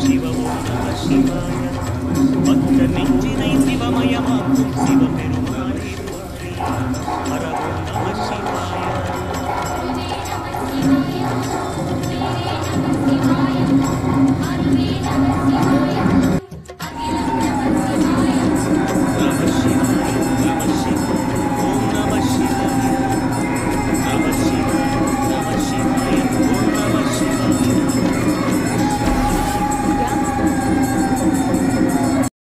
சிவவோம் நம சிவாய பக்த நெஞ்சினை சிவமயமாக்கும் சிவபெருமானே போற்றி ஹரஹோம்